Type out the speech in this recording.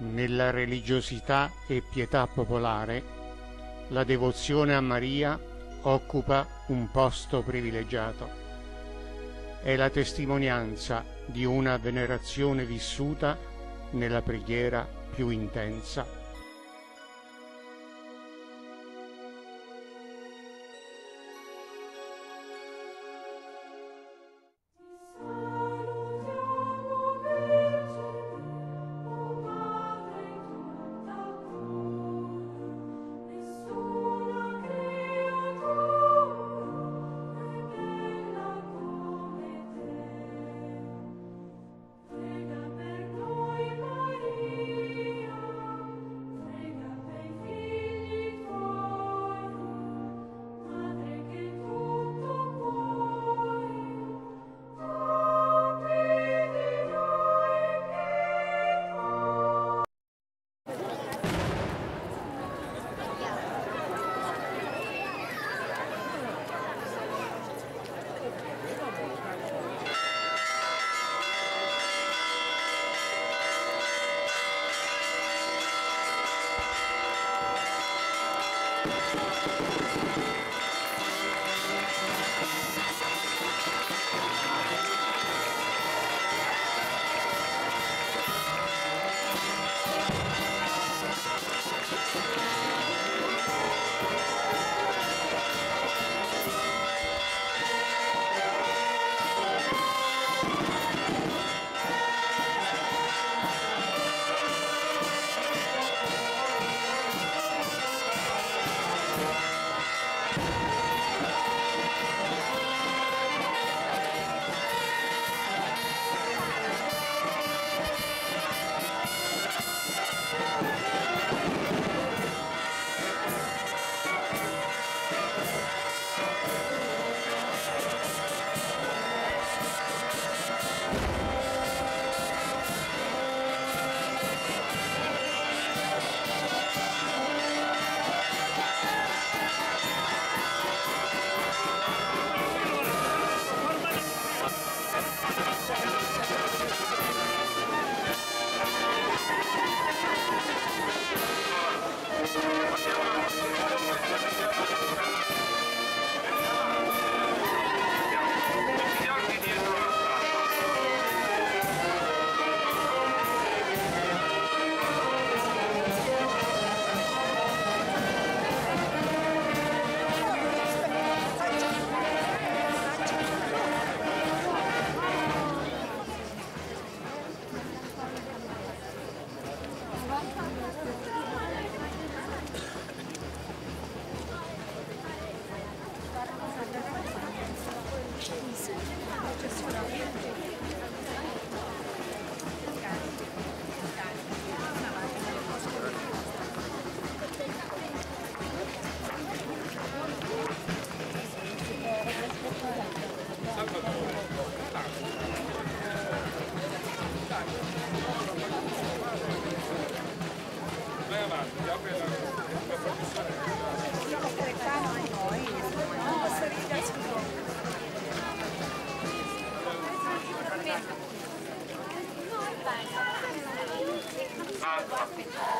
Nella religiosità e pietà popolare, la devozione a Maria occupa un posto privilegiato. È la testimonianza di una venerazione vissuta nella preghiera più intensa. すごい。rápido.